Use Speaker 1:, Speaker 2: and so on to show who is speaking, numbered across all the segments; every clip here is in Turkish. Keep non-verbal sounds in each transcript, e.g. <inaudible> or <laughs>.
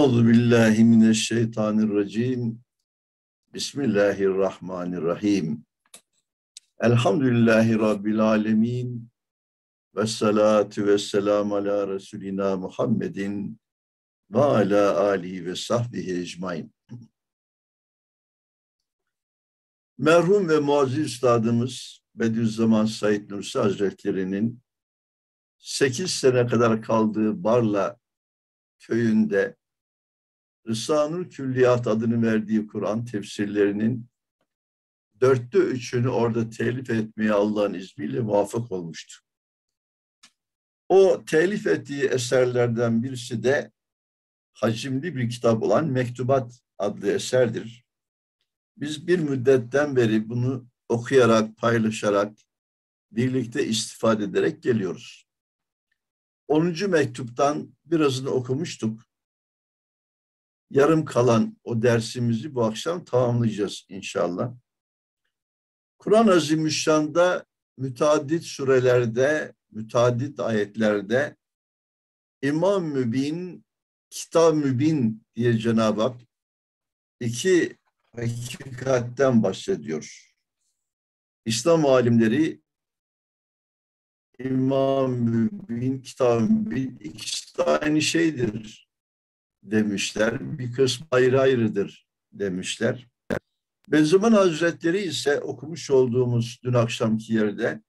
Speaker 1: Euzu billahi mineşşeytanirracim. Bismillahirrahmanirrahim. Elhamdülillahi rabbil alamin. Ve salatu ve selam ala Resulina Muhammedin ve ala alihi ve sahbihi ecmain. Merhum ve muazzez üstadımız Bediüzzaman Said Nursi Hazretleri'nin 8 sene kadar kaldığı Barla köyünde Rısanur Külliyat adını verdiği Kur'an tefsirlerinin dörtte üçünü orada telif etmeye Allah'ın izniyle muvaffak olmuştu. O telif ettiği eserlerden birisi de hacimli bir kitap olan Mektubat adlı eserdir. Biz bir müddetten beri bunu okuyarak, paylaşarak, birlikte istifade ederek geliyoruz. 10. mektuptan birazını okumuştuk. Yarım kalan o dersimizi bu akşam tamamlayacağız inşallah. Kur'an-ı Azimüşşan'da müteaddit surelerde, müteaddit ayetlerde İmam Mübin, Kitab Mübin diye Cenab-ı Hak iki hakikatten bahsediyor. İslam alimleri İmam Mübin, Kitab Mübin ikisi de aynı şeydir demişler. Bir kısmı ayrı ayrıdır demişler. Benzeman Hazretleri ise okumuş olduğumuz dün akşamki yerde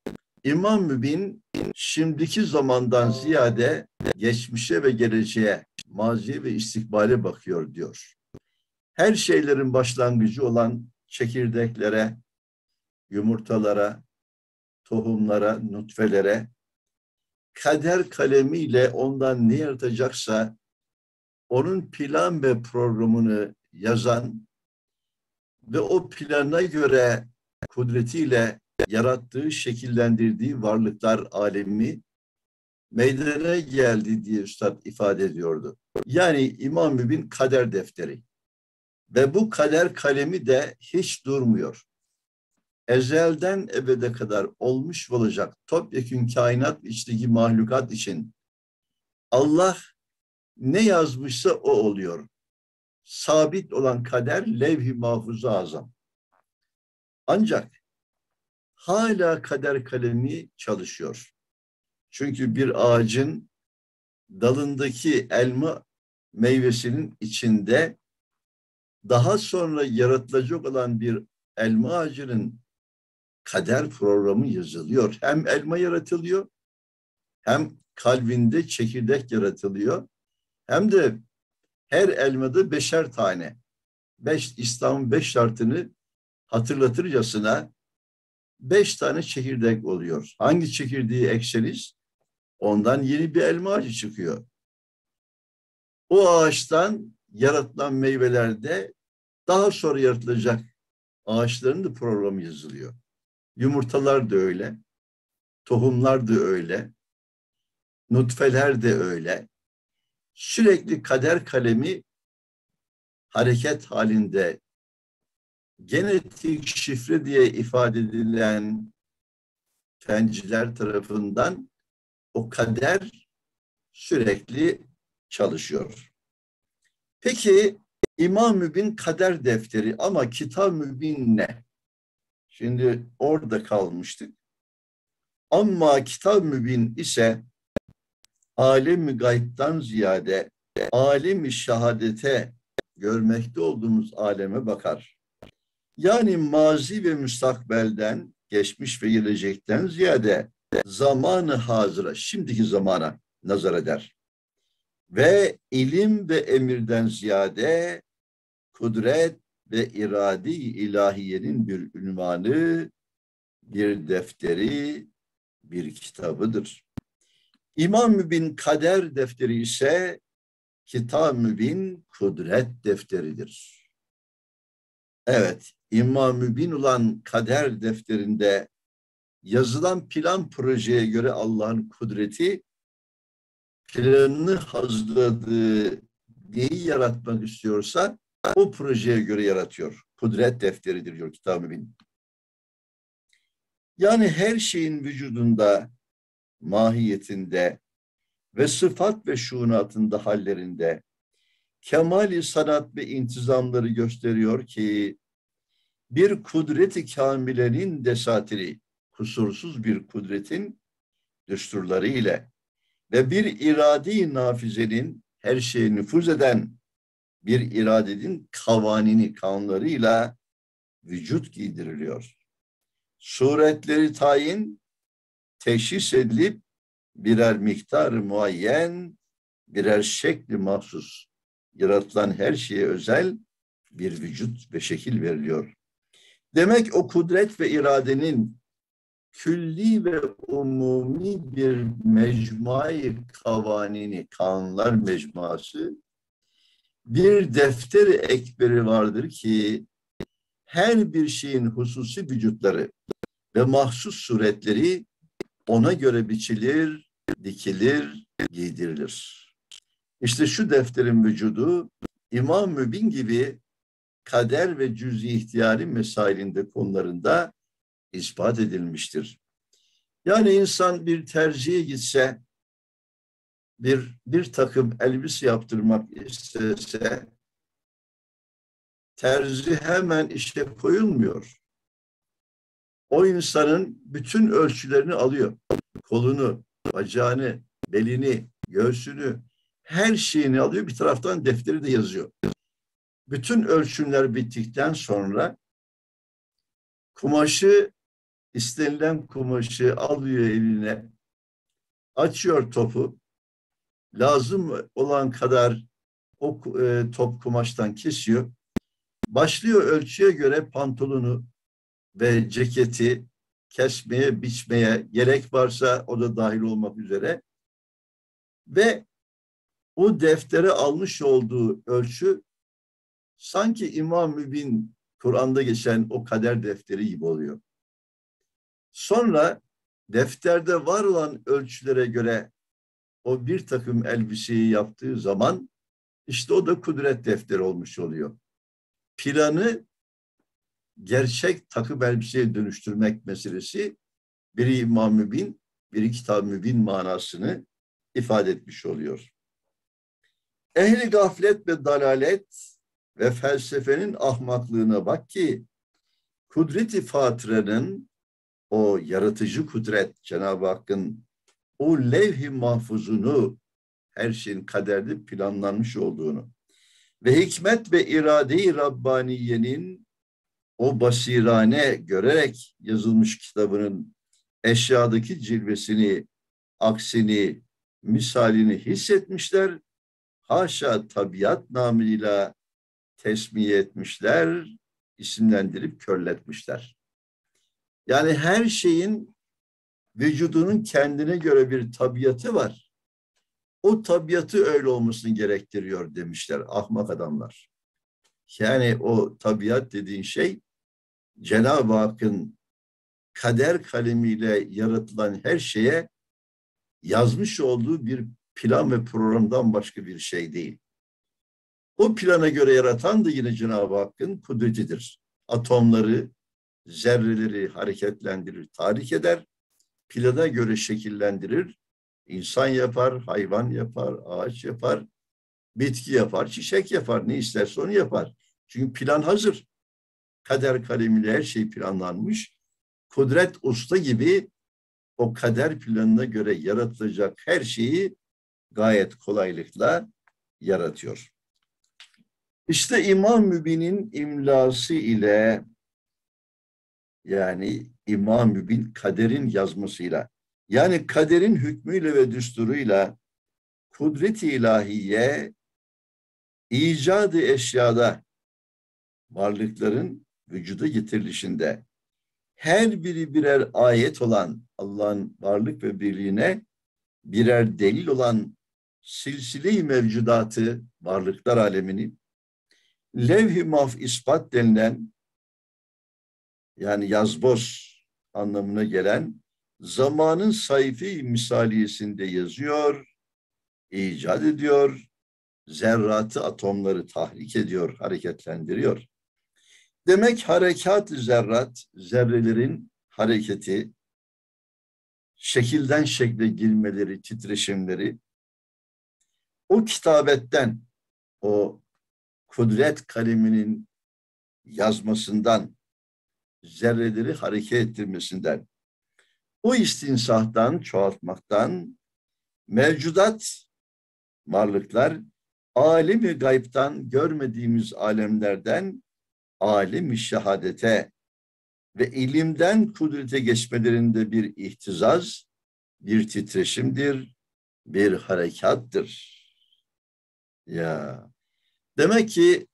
Speaker 1: İmam Mübin şimdiki zamandan ziyade geçmişe ve geleceğe, maziye ve istikbale bakıyor diyor. Her şeylerin başlangıcı olan çekirdeklere, yumurtalara, tohumlara, nutfelere kader kalemiyle ondan ne yaratacaksa onun plan ve programını yazan ve o plana göre kudretiyle yarattığı, şekillendirdiği varlıklar alemi meydana geldi diye Üstad ifade ediyordu. Yani İmam Mübin kader defteri. Ve bu kader kalemi de hiç durmuyor. Ezelden ebede kadar olmuş olacak topyekün kainat içteki mahlukat için Allah ne yazmışsa o oluyor. Sabit olan kader levh-i mahfuza azam. Ancak hala kader kalemi çalışıyor. Çünkü bir ağacın dalındaki elma meyvesinin içinde daha sonra yaratılacak olan bir elma ağacının kader programı yazılıyor. Hem elma yaratılıyor, hem kalbinde çekirdek yaratılıyor, hem de her elmada beşer tane. Beş, İslam'ın beş şartını hatırlatırcasına beş tane çekirdek oluyor. Hangi çekirdeği ekseniz ondan yeni bir elma ağacı çıkıyor. O ağaçtan yaratılan meyvelerde daha sonra yaratılacak ağaçların da programı yazılıyor. Yumurtalar da öyle, tohumlar da öyle, nutfeler de öyle. Sürekli kader kalemi hareket halinde genetik şifre diye ifade edilen fenciler tarafından o kader sürekli çalışıyor. Peki İmam Mübin kader defteri ama Kitab Mübin ne? Şimdi orada kalmıştık. Ama Kitab Mübin ise alemi gaybtan ziyade alemi şehadete görmekte olduğumuz aleme bakar. Yani mazi ve müstakbelden, geçmiş ve gelecekten ziyade zamanı hazıra, şimdiki zamana nazar eder. Ve ilim ve emirden ziyade kudret ve iradi ilahiyenin bir ünvanı, bir defteri, bir kitabıdır. İmam Mübin kader defteri ise Kitab Mübin kudret defteridir. Evet, İmam Mübin olan kader defterinde yazılan plan projeye göre Allah'ın kudreti planını hazırladığı neyi yaratmak istiyorsa o projeye göre yaratıyor. Kudret defteridir diyor Kitab-ı Mübin. Yani her şeyin vücudunda, mahiyetinde ve sıfat ve şuunatında hallerinde kemali sanat ve intizamları gösteriyor ki bir kudreti kamilenin desatiri, kusursuz bir kudretin düsturları ile ve bir iradi nafizenin her şeye nüfuz eden bir iradenin kavanini, kanunlarıyla vücut giydiriliyor. Suretleri tayin, teşhis edilip birer miktar muayyen, birer şekli mahsus yaratılan her şeye özel bir vücut ve şekil veriliyor. Demek o kudret ve iradenin külli ve umumi bir mecmuayı kavanini, kanunlar mecmuası bir defteri ekberi vardır ki her bir şeyin hususi vücutları ve mahsus suretleri ona göre biçilir, dikilir, giydirilir. İşte şu defterin vücudu İmam Mübin gibi kader ve cüz-i ihtiyari mesailinde konularında ispat edilmiştir. Yani insan bir tercihe gitse, bir, bir takım elbise yaptırmak istese, terzi hemen işe koyulmuyor. O insanın bütün ölçülerini alıyor. Kolunu, bacağını, belini, göğsünü, her şeyini alıyor. Bir taraftan defteri de yazıyor. Bütün ölçümler bittikten sonra kumaşı istenilen kumaşı alıyor eline, açıyor topu, lazım olan kadar o e, top kumaştan kesiyor, başlıyor ölçüye göre pantolonu ve ceketi kesmeye, biçmeye gerek varsa o da dahil olmak üzere ve o deftere almış olduğu ölçü sanki İmam Mübin Kur'an'da geçen o kader defteri gibi oluyor. Sonra defterde var olan ölçülere göre o bir takım elbiseyi yaptığı zaman işte o da kudret defteri olmuş oluyor. Planı gerçek takım elbiseye dönüştürmek meselesi biri İmam Mübin, biri Kitab Mübin manasını ifade etmiş oluyor. Ehli gaflet ve dalalet ve felsefenin ahmaklığına bak ki kudreti fatıranın o yaratıcı kudret Cenab-ı Hakk'ın o levh-i mahfuzunu her şeyin kaderde planlanmış olduğunu ve hikmet ve irade-i Rabbaniye'nin o basirane görerek yazılmış kitabının eşyadaki cilvesini, aksini, misalini hissetmişler. Haşa tabiat namıyla tesmiye etmişler, isimlendirip körletmişler. Yani her şeyin vücudunun kendine göre bir tabiatı var. O tabiatı öyle olmasını gerektiriyor demişler ahmak adamlar. Yani o tabiat dediğin şey Cenab-ı Hakk'ın kader kalemiyle yaratılan her şeye yazmış olduğu bir plan ve programdan başka bir şey değil. O plana göre yaratan da yine Cenab-ı Hakk'ın kudretidir. Atomları, zerreleri hareketlendirir, tahrik eder, plana göre şekillendirir, insan yapar, hayvan yapar, ağaç yapar, bitki yapar, çiçek yapar, ne isterse onu yapar. Çünkü plan hazır. Kader kalemiyle her şey planlanmış. Kudret usta gibi o kader planına göre yaratılacak her şeyi gayet kolaylıkla yaratıyor. İşte İmam Mübin'in imlası ile yani İmam Mübin kaderin yazmasıyla yani kaderin hükmüyle ve düsturuyla kudret-i ilahiye icadı eşyada varlıkların vücuda getirilişinde her biri birer ayet olan Allah'ın varlık ve birliğine birer delil olan silsile-i mevcudatı varlıklar alemini levh-i maf ispat denilen yani yazboz anlamına gelen zamanın sayfi misaliyesinde yazıyor, icat ediyor, zerratı atomları tahrik ediyor, hareketlendiriyor. Demek harekat zerrat, zerrelerin hareketi, şekilden şekle girmeleri, titreşimleri o kitabetten o kudret kaleminin yazmasından, zerreleri hareket ettirmesinden, o istinsahtan, çoğaltmaktan, mevcudat varlıklar, alemi gaybtan, görmediğimiz alemlerden, alemi şehadete ve ilimden kudrete geçmelerinde bir ihtizaz, bir titreşimdir, bir harekattır. Ya demek ki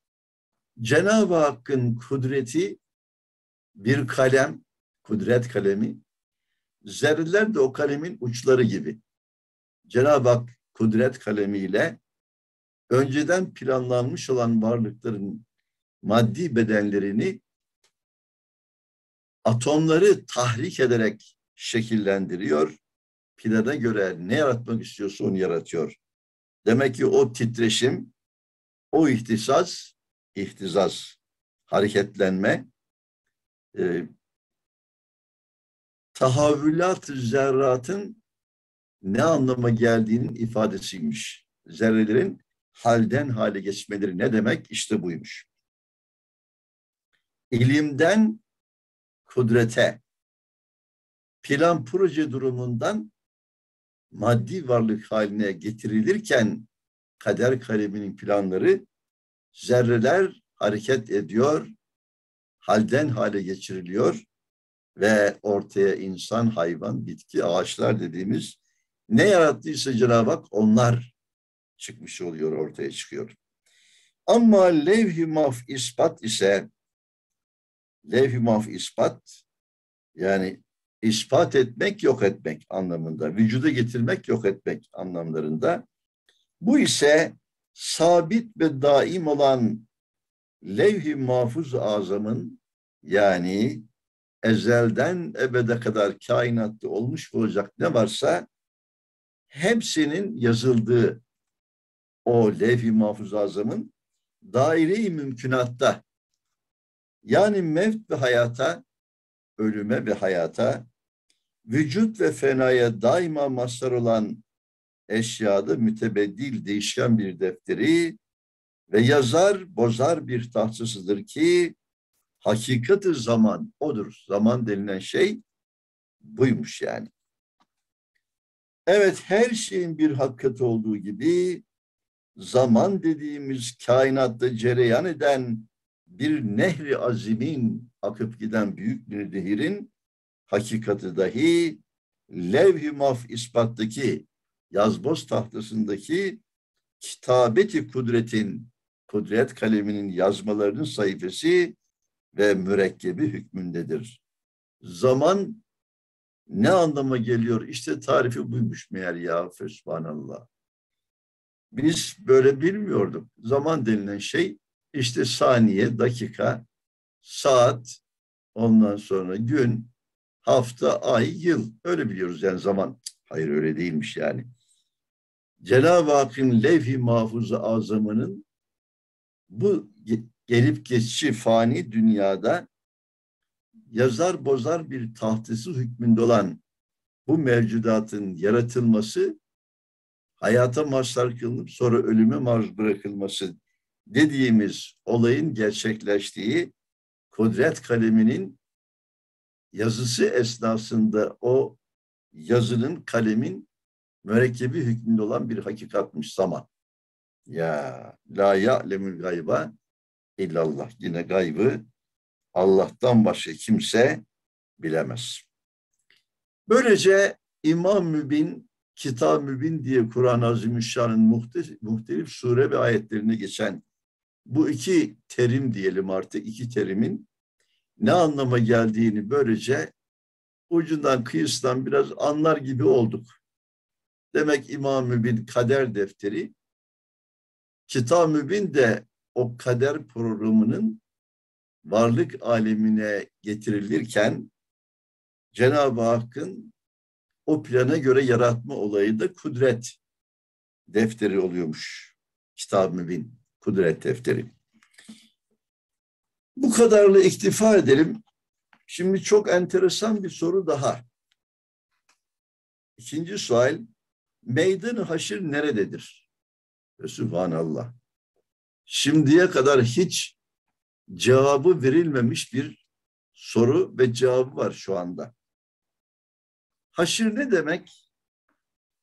Speaker 1: Cenab-ı Hakk'ın kudreti bir kalem, kudret kalemi, zerreler de o kalemin uçları gibi. Cenab-ı Hak kudret kalemiyle önceden planlanmış olan varlıkların maddi bedenlerini atomları tahrik ederek şekillendiriyor. Plana göre ne yaratmak istiyorsa onu yaratıyor. Demek ki o titreşim, o ihtisas, ihtizaz, hareketlenme, e, tahavvülat zerratın ne anlama geldiğinin ifadesiymiş. Zerrelerin halden hale geçmeleri ne demek? İşte buymuş. İlimden kudrete, plan proje durumundan maddi varlık haline getirilirken kader kaleminin planları zerreler hareket ediyor, halden hale geçiriliyor ve ortaya insan, hayvan, bitki, ağaçlar dediğimiz ne yarattıysa Cenab-ı Hak onlar çıkmış oluyor, ortaya çıkıyor. Ama levh-i maf ispat ise levh-i maf ispat yani ispat etmek, yok etmek anlamında, vücuda getirmek, yok etmek anlamlarında. Bu ise sabit ve daim olan levh-i mahfuz azamın yani ezelden ebede kadar kainatta olmuş olacak ne varsa hepsinin yazıldığı o levh-i mahfuz azamın daire-i mümkünatta yani mevt ve hayata, ölüme ve hayata, vücut ve fenaya daima mazhar olan eşyada mütebeddil değişken bir defteri ve yazar bozar bir tahsısıdır ki hakikati zaman odur. Zaman denilen şey buymuş yani. Evet her şeyin bir hakikati olduğu gibi zaman dediğimiz kainatta cereyan eden bir nehri azimin akıp giden büyük bir nehirin hakikati dahi levh-i maf ispattaki yazboz tahtasındaki kitabeti kudretin, kudret kaleminin yazmalarının sayfası ve mürekkebi hükmündedir. Zaman ne anlama geliyor? İşte tarifi buymuş meğer ya Fesubhanallah. Biz böyle bilmiyorduk. Zaman denilen şey işte saniye, dakika, saat, ondan sonra gün, hafta, ay, yıl. Öyle biliyoruz yani zaman. Hayır öyle değilmiş yani. Cenab-ı Hakk'ın levh-i mahfuzu azamının bu gelip geçici fani dünyada yazar bozar bir tahtası hükmünde olan bu mevcudatın yaratılması hayata mazhar kılınıp sonra ölüme maruz bırakılması dediğimiz olayın gerçekleştiği kudret kaleminin yazısı esnasında o yazının kalemin mürekkebi hükmünde olan bir hakikatmış zaman. Ya la ya'lemül gayba illallah. Yine gaybı Allah'tan başka kimse bilemez. Böylece İmam Mübin, Kitab Mübin diye Kur'an-ı Azimüşşan'ın muhtelif, muhtelif sure ve ayetlerine geçen bu iki terim diyelim artık iki terimin ne anlama geldiğini böylece ucundan kıyısından biraz anlar gibi olduk. Demek İmam Mübin kader defteri, Kitab Mübin de o kader programının varlık alemine getirilirken Cenab-ı Hakk'ın o plana göre yaratma olayı da kudret defteri oluyormuş. Kitab-ı Mübin, kudret defteri. Bu kadarla iktifa edelim. Şimdi çok enteresan bir soru daha. İkinci sual, meydan haşir nerededir? Subhanallah. şimdiye kadar hiç cevabı verilmemiş bir soru ve cevabı var şu anda. Haşir ne demek?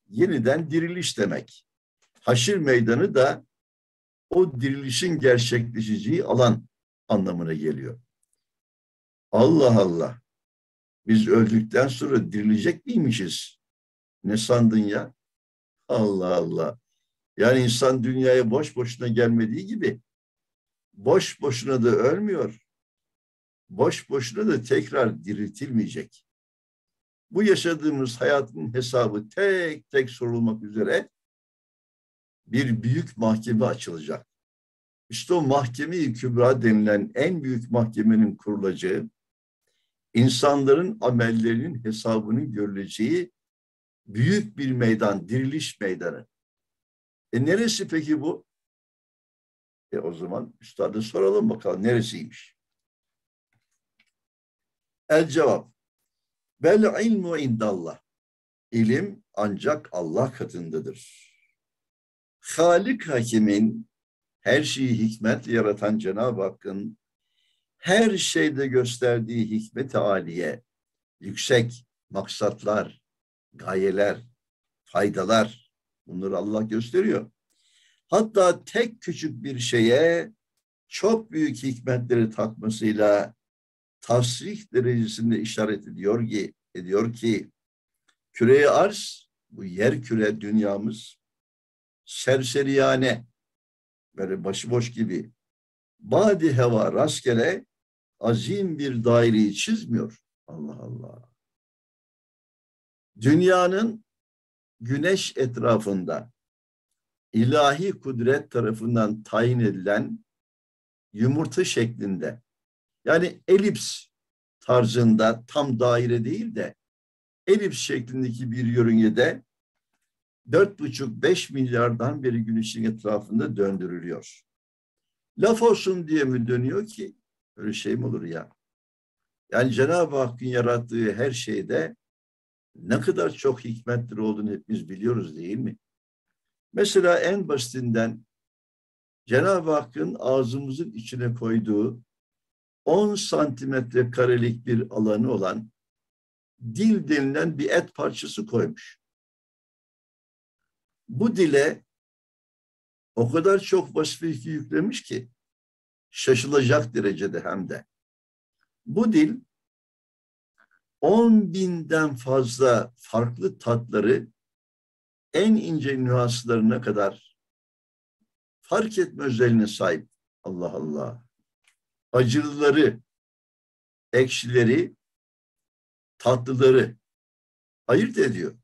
Speaker 1: Yeniden diriliş demek. Haşir meydanı da o dirilişin gerçekleşeceği alan anlamına geliyor. Allah Allah. Biz öldükten sonra dirilecek miymişiz? Ne sandın ya? Allah Allah. Yani insan dünyaya boş boşuna gelmediği gibi boş boşuna da ölmüyor. Boş boşuna da tekrar diriltilmeyecek. Bu yaşadığımız hayatın hesabı tek tek sorulmak üzere bir büyük mahkeme açılacak. İşte o mahkeme-i kübra denilen en büyük mahkemenin kurulacağı, insanların amellerinin hesabının görüleceği büyük bir meydan, diriliş meydanı. E neresi peki bu? E o zaman üstada soralım bakalım neresiymiş? El cevap. Bel ilmu indallah. İlim ancak Allah katındadır. Halik Hakim'in her şeyi hikmetle yaratan Cenab-ı Hakk'ın her şeyde gösterdiği hikmet aliye, yüksek maksatlar, gayeler, faydalar bunları Allah gösteriyor. Hatta tek küçük bir şeye çok büyük hikmetleri takmasıyla tasrih derecesinde işaret ediyor ki, ediyor ki küreye arz, bu yer küre dünyamız serseriyane, böyle başıboş gibi badi heva rastgele azim bir daireyi çizmiyor. Allah Allah. Dünyanın güneş etrafında ilahi kudret tarafından tayin edilen yumurta şeklinde yani elips tarzında tam daire değil de elips şeklindeki bir yörüngede dört buçuk beş milyardan beri güneşin etrafında döndürülüyor. Laf olsun diye mi dönüyor ki? Öyle şey mi olur ya? Yani Cenab-ı Hakk'ın yarattığı her şeyde ne kadar çok hikmetleri olduğunu hepimiz biliyoruz değil mi? Mesela en basitinden Cenab-ı Hakk'ın ağzımızın içine koyduğu 10 santimetre karelik bir alanı olan dil denilen bir et parçası koymuş. Bu dile o kadar çok vasfı yüklemiş ki şaşılacak derecede hem de. Bu dil on binden fazla farklı tatları en ince nüanslarına kadar fark etme özelliğine sahip. Allah Allah. Acılıları, ekşileri, tatlıları ayırt ediyor.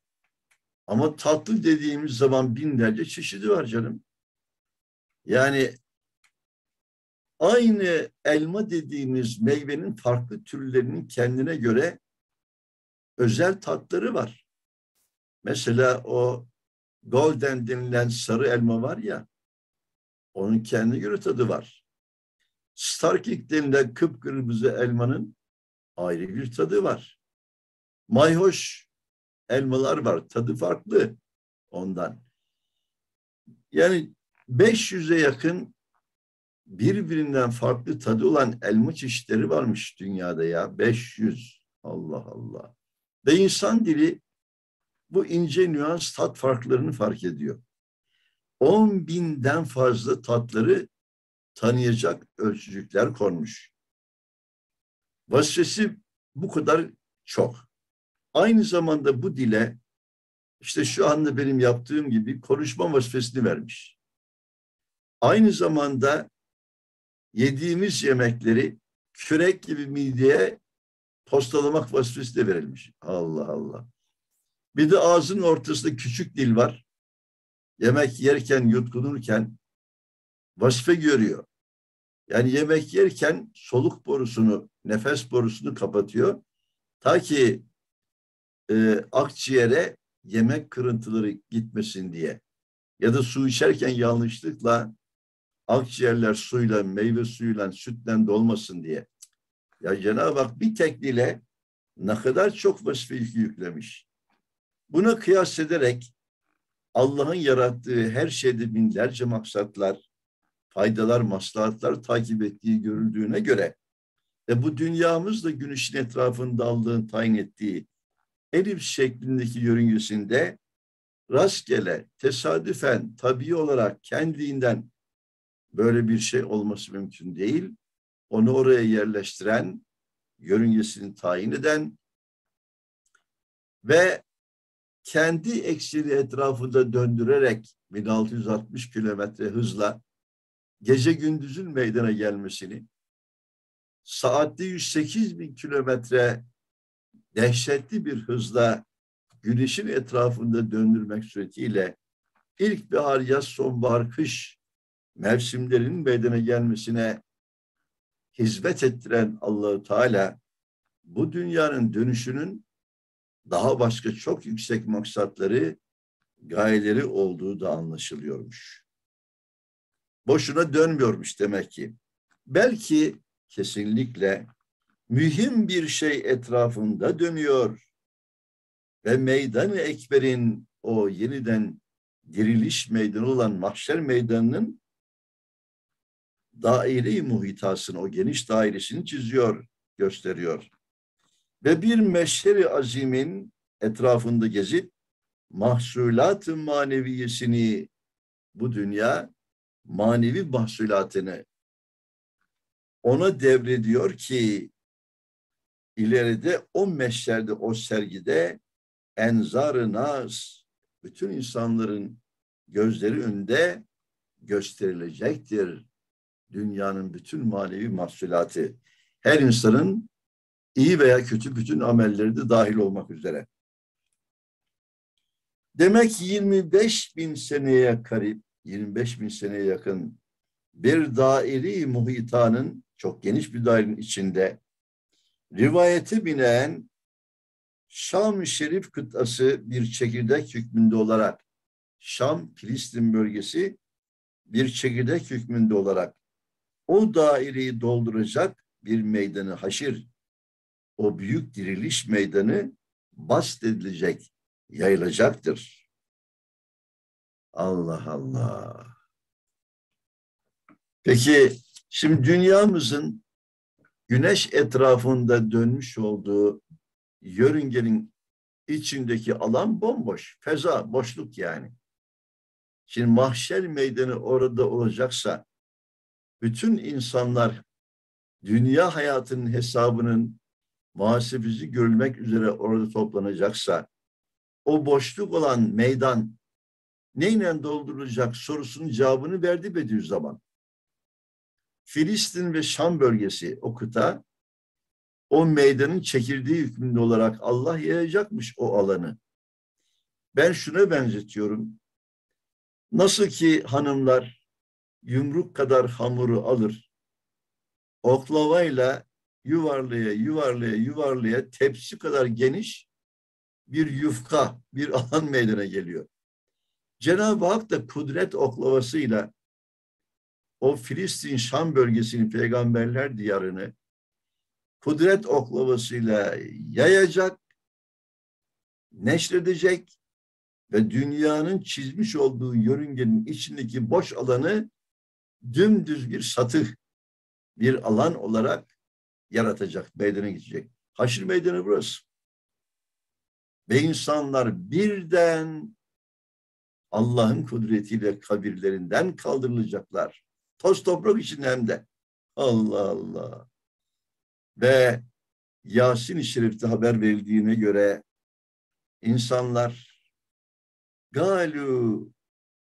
Speaker 1: Ama tatlı dediğimiz zaman binlerce çeşidi var canım. Yani aynı elma dediğimiz meyvenin farklı türlerinin kendine göre özel tatları var. Mesela o golden denilen sarı elma var ya, onun kendi göre tadı var. Starkik denilen kıpkırmızı elmanın ayrı bir tadı var. Mayhoş elmalar var, tadı farklı ondan. Yani 500'e yakın birbirinden farklı tadı olan elma çeşitleri varmış dünyada ya. 500. Allah Allah. Ve insan dili bu ince nüans tat farklarını fark ediyor. 10 binden fazla tatları tanıyacak ölçücükler konmuş. Vazifesi bu kadar çok. Aynı zamanda bu dile işte şu anda benim yaptığım gibi konuşma vazifesini vermiş. Aynı zamanda yediğimiz yemekleri kürek gibi mideye postalamak vazifesi de verilmiş. Allah Allah. Bir de ağzın ortasında küçük dil var. Yemek yerken, yutkunurken vazife görüyor. Yani yemek yerken soluk borusunu, nefes borusunu kapatıyor. Ta ki e, akciğere yemek kırıntıları gitmesin diye. Ya da su içerken yanlışlıkla akciğerler suyla, meyve suyuyla, sütle dolmasın diye. Ya Cenab-ı Hak bir tek dile ne kadar çok vazife yüklemiş. Buna kıyas ederek Allah'ın yarattığı her şeyde binlerce maksatlar, faydalar, maslahatlar takip ettiği görüldüğüne göre ve bu dünyamız da güneşin etrafında aldığın tayin ettiği elif şeklindeki yörüngesinde rastgele, tesadüfen, tabii olarak kendiliğinden böyle bir şey olması mümkün değil. Onu oraya yerleştiren, yörüngesini tayin eden ve kendi ekseni etrafında döndürerek 1660 kilometre hızla gece gündüzün meydana gelmesini, saatte 108 bin kilometre dehşetli bir hızla güneşin etrafında döndürmek suretiyle ilkbahar, yaz, sonbahar, kış mevsimlerin meydana gelmesine hizmet ettiren Allahu Teala bu dünyanın dönüşünün daha başka çok yüksek maksatları, gayeleri olduğu da anlaşılıyormuş. Boşuna dönmüyormuş demek ki. Belki kesinlikle mühim bir şey etrafında dönüyor ve meydan-ı ekberin o yeniden diriliş meydanı olan mahşer meydanının daire-i muhitasını, o geniş dairesini çiziyor, gösteriyor. Ve bir meşheri azimin etrafında gezip mahsulat-ı maneviyesini bu dünya manevi mahsulatını ona devrediyor ki ileride o meşherde, o sergide enzar-ı nas, bütün insanların gözleri önünde gösterilecektir. Dünyanın bütün manevi mahsulatı. Her insanın iyi veya kötü bütün amelleri de dahil olmak üzere. Demek 25 bin seneye karip, 25 bin seneye yakın bir dairi muhitanın çok geniş bir dairenin içinde rivayete binen Şam-ı Şerif kıtası bir çekirdek hükmünde olarak Şam, Filistin bölgesi bir çekirdek hükmünde olarak o daireyi dolduracak bir meydanı haşir, o büyük diriliş meydanı bast edilecek, yayılacaktır. Allah Allah. Peki şimdi dünyamızın güneş etrafında dönmüş olduğu yörüngenin içindeki alan bomboş. Feza, boşluk yani. Şimdi mahşer meydanı orada olacaksa bütün insanlar dünya hayatının hesabının muhasebesi görülmek üzere orada toplanacaksa o boşluk olan meydan neyle doldurulacak sorusunun cevabını verdi Bediüzzaman. Filistin ve Şam bölgesi o kıta o meydanın çekirdeği hükmünde olarak Allah yayacakmış o alanı. Ben şuna benzetiyorum. Nasıl ki hanımlar yumruk kadar hamuru alır, oklavayla yuvarlaya yuvarlaya yuvarlaya tepsi kadar geniş bir yufka, bir alan meydana geliyor. Cenab-ı Hak da kudret oklavasıyla o Filistin Şam bölgesini peygamberler diyarını kudret oklavasıyla yayacak, neşredecek ve dünyanın çizmiş olduğu yörüngenin içindeki boş alanı dümdüz bir satı, bir alan olarak yaratacak, meydana gidecek. Haşir meydanı burası. Ve insanlar birden Allah'ın kudretiyle kabirlerinden kaldırılacaklar. Toz toprak içinde hem de. Allah Allah. Ve Yasin-i Şerif'te haber verildiğine göre insanlar galu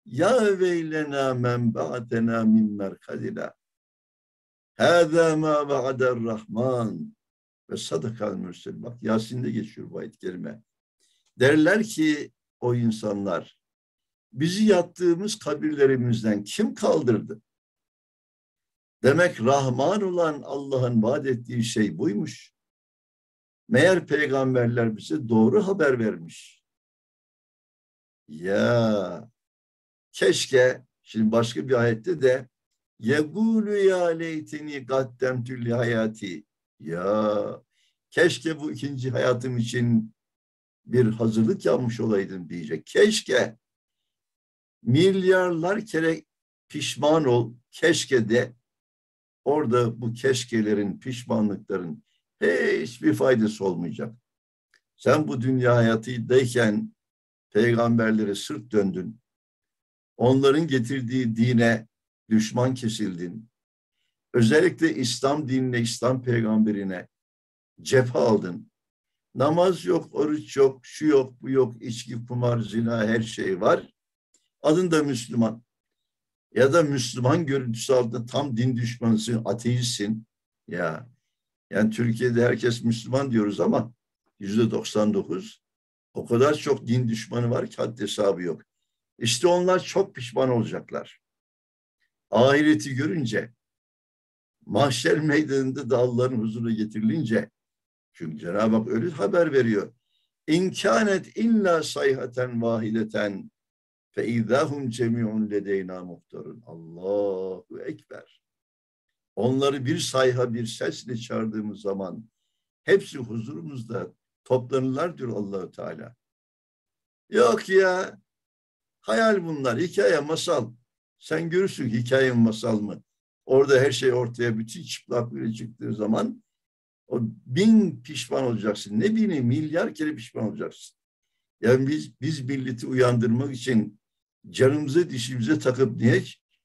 Speaker 1: ya veylena men ba'dena min merkadina hâzâ mâ ba'der rahman ve sadakal mürsel. Bak Yasin'de geçiyor bu ayet kerime. Derler ki o insanlar bizi yattığımız kabirlerimizden kim kaldırdı? Demek Rahman olan Allah'ın vaat ettiği şey buymuş. Meğer peygamberler bize doğru haber vermiş. Ya keşke şimdi başka bir ayette de yegulu ya leyteni gaddemtü hayati ya keşke bu ikinci hayatım için bir hazırlık yapmış olaydım diyecek. Keşke milyarlar kere pişman ol, keşke de orada bu keşkelerin, pişmanlıkların hiçbir faydası olmayacak. Sen bu dünya hayatındayken peygamberlere sırt döndün. Onların getirdiği dine düşman kesildin. Özellikle İslam dinine, İslam peygamberine cephe aldın. Namaz yok, oruç yok, şu yok, bu yok, içki, kumar, zina her şey var. Adın da Müslüman. Ya da Müslüman görüntüsü altında tam din düşmanısın, ateistsin. Ya yani Türkiye'de herkes Müslüman diyoruz ama yüzde 99 o kadar çok din düşmanı var ki haddi hesabı yok. İşte onlar çok pişman olacaklar. Ahireti görünce, mahşer meydanında da Allah'ın huzuruna getirilince, çünkü Cenab-ı Hak öyle haber veriyor. İmkanet illa sayhaten vahideten fe idahum cemi'un ledeyna muhtarun. Allahu Ekber. Onları bir sayha bir sesle çağırdığımız zaman hepsi huzurumuzda toplanırlar diyor Allahu Teala. Yok ya hayal bunlar hikaye masal. Sen görürsün hikaye masal mı? Orada her şey ortaya bütün çıplaklığıyla çıktığı zaman o bin pişman olacaksın. Ne bini milyar kere pişman olacaksın. Yani biz, biz milleti uyandırmak için canımızı dişimize takıp niye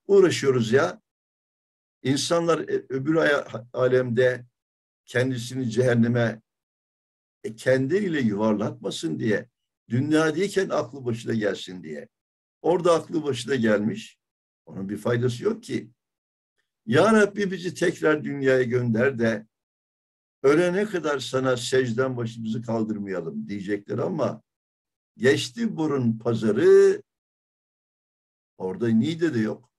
Speaker 1: uğraşıyoruz ya? İnsanlar e, öbür alemde kendisini cehenneme e, kendiyle yuvarlatmasın diye, dünyadayken aklı başına gelsin diye. Orada aklı başına gelmiş, onun bir faydası yok ki. Ya Rabbi bizi tekrar dünyaya gönder de ölene kadar sana secden başımızı kaldırmayalım diyecekler ama geçti burun pazarı orada Niğde de yok.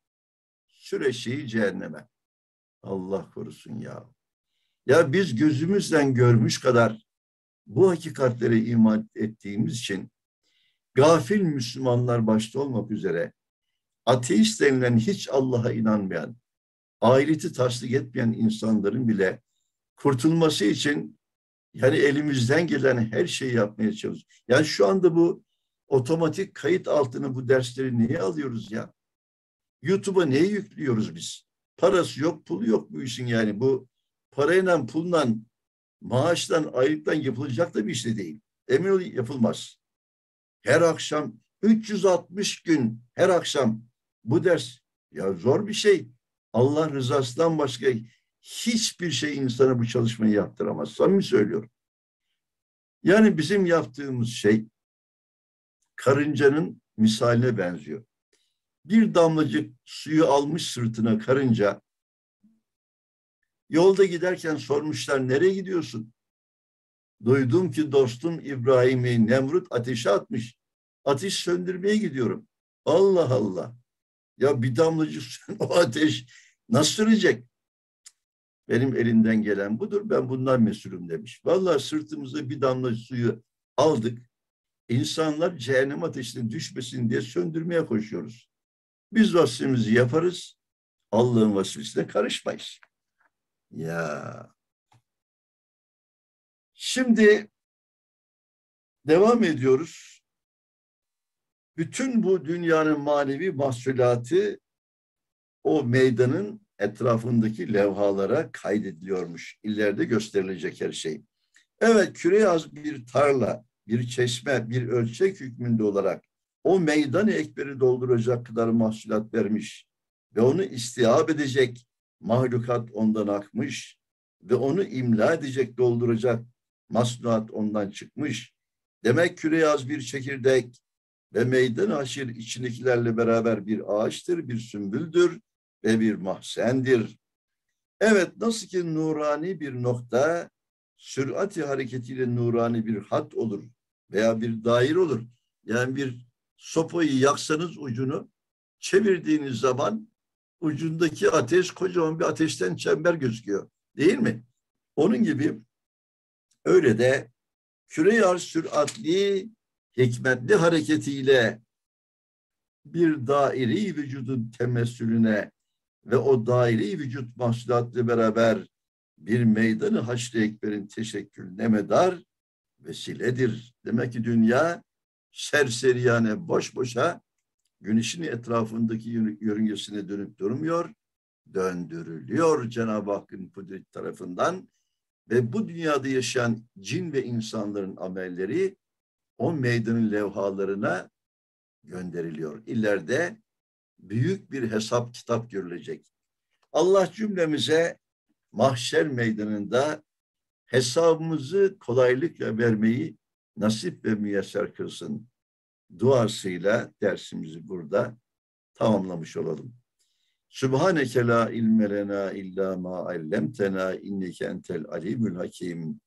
Speaker 1: Süreçeyi cehenneme. Allah korusun ya. Ya biz gözümüzden görmüş kadar bu hakikatlere iman ettiğimiz için gafil Müslümanlar başta olmak üzere ateist denilen hiç Allah'a inanmayan, ahireti tasdik etmeyen insanların bile kurtulması için yani elimizden gelen her şeyi yapmaya çalışıyoruz. Yani şu anda bu otomatik kayıt altına bu dersleri niye alıyoruz ya? YouTube'a neye yüklüyoruz biz? Parası yok, pulu yok bu işin yani. Bu parayla, pulla, maaştan, aylıktan yapılacak da bir iş de değil. Emin ol yapılmaz. Her akşam 360 gün her akşam bu ders ya zor bir şey. Allah rızasından başka hiçbir şey insana bu çalışmayı yaptıramaz. Samimi söylüyorum. Yani bizim yaptığımız şey karıncanın misaline benziyor. Bir damlacık suyu almış sırtına karınca yolda giderken sormuşlar nereye gidiyorsun? Duydum ki dostum İbrahim'i Nemrut ateşe atmış. Ateş söndürmeye gidiyorum. Allah Allah. Ya bir damlacık <laughs> o ateş nasıl sürecek? Benim elimden gelen budur. Ben bundan mesulüm demiş. Vallahi sırtımıza bir damla suyu aldık. İnsanlar cehennem ateşine düşmesin diye söndürmeye koşuyoruz. Biz vasfimizi yaparız. Allah'ın vasfisine karışmayız. Ya. Şimdi devam ediyoruz. Bütün bu dünyanın manevi mahsulatı o meydanın etrafındaki levhalara kaydediliyormuş. İleride gösterilecek her şey. Evet küre az bir tarla, bir çeşme, bir ölçek hükmünde olarak o meydan ekberi dolduracak kadar mahsulat vermiş ve onu istihab edecek mahlukat ondan akmış ve onu imla edecek, dolduracak masnuat ondan çıkmış. Demek küre az bir çekirdek ve meydan aşır içindekilerle beraber bir ağaçtır, bir sümbüldür ve bir mahsendir. Evet nasıl ki nurani bir nokta sürati hareketiyle nurani bir hat olur veya bir daire olur. Yani bir sopayı yaksanız ucunu çevirdiğiniz zaman ucundaki ateş kocaman bir ateşten çember gözüküyor. Değil mi? Onun gibi öyle de küre süratli hikmetli hareketiyle bir dairi vücudun temessülüne ve o daire vücut mahsulatla beraber bir meydanı haşr-ı ekberin teşekkülüne medar vesiledir. Demek ki dünya serseriyane boş boşa güneşin etrafındaki yörüngesine dönüp durmuyor, döndürülüyor Cenab-ı Hakk'ın kudret tarafından ve bu dünyada yaşayan cin ve insanların amelleri o meydanın levhalarına gönderiliyor. İleride büyük bir hesap kitap görülecek. Allah cümlemize mahşer meydanında hesabımızı kolaylıkla vermeyi nasip ve müyesser kılsın. Duasıyla dersimizi burada tamamlamış olalım. Sübhaneke la ilme lena illa ma allemtena inneke entel alimul hakim.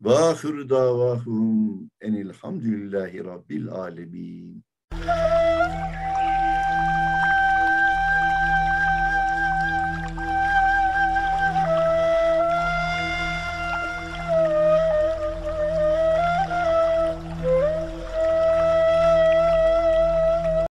Speaker 1: Ve ahiru davahum enilhamdülillahi rabbil alemin.